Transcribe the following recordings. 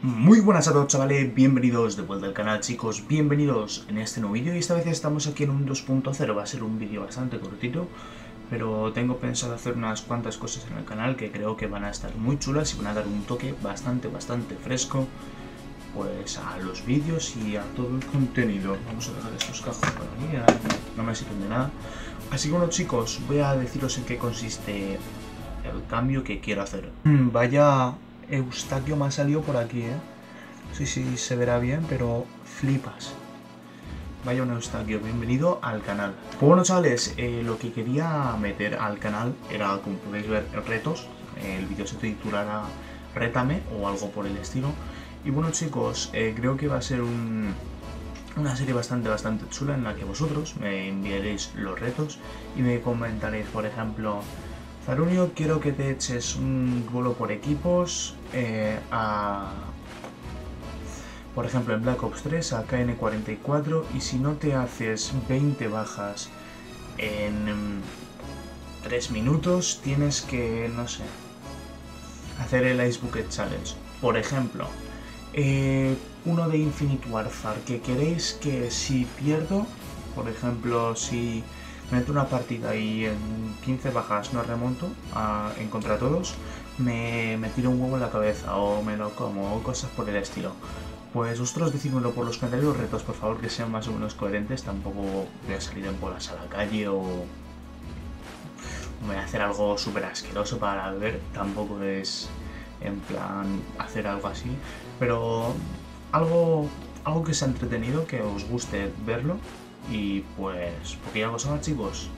Muy buenas a todos chavales, bienvenidos de vuelta al canal chicos, bienvenidos en este nuevo vídeo y esta vez estamos aquí en un 2.0, va a ser un vídeo bastante cortito pero tengo pensado hacer unas cuantas cosas en el canal que creo que van a estar muy chulas y van a dar un toque bastante bastante fresco pues a los vídeos y a todo el contenido. Vamos a dejar estos cajos por aquí, no me sirven de nada. Así que bueno chicos, voy a deciros en qué consiste el cambio que quiero hacer. Mm, vaya Eustaquio me ha salido por aquí, ¿eh? No sé si se verá bien, pero flipas. Vaya un Eustaquio, bienvenido al canal. Bueno, chavales, eh, lo que quería meter al canal era, como podéis ver, retos. El vídeo se titulará Rétame o algo por el estilo. Y bueno, chicos, eh, creo que va a ser una serie bastante, bastante chula en la que vosotros me enviaréis los retos y me comentaréis, por ejemplo, Farunio, quiero que te eches un duelo por equipos eh, a... Por ejemplo, en Black Ops 3 a KN44 y si no te haces 20 bajas en 3 minutos, tienes que, no sé, hacer el Ice Bucket Challenge. Por ejemplo, eh, uno de Infinite Warfare, que queréis que si pierdo, por ejemplo, si meto una partida y en 15 bajas no remonto en contra todos, me, me, tiro un huevo en la cabeza o me lo como o cosas por el estilo. Pues vosotros decídmelo por los comentarios, retos por favor que sean más o menos coherentes, tampoco voy a salir en bolas a la calle o voy a hacer algo súper asqueroso para ver, tampoco es en plan hacer algo así, pero algo, algo que sea entretenido, que os guste verlo y pues, poquilla cosa más chicos.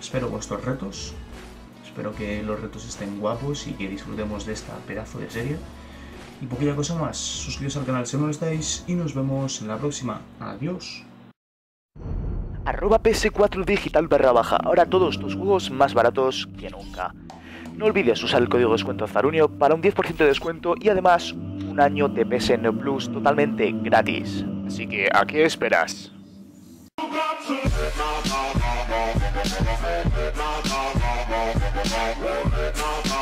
Espero vuestros retos. Espero que los retos estén guapos y que disfrutemos de esta pedazo de serie. Y poquilla cosa más. Suscribiros al canal si no lo estáis y nos vemos en la próxima. Adiós. Arroba PS4 Digital barra baja. Ahora todos tus juegos más baratos que nunca. No olvides usar el código de descuento Zarunio para un 10% de descuento y además un año de PSN Plus totalmente gratis. Así que, ¿a qué esperas? No, no, no,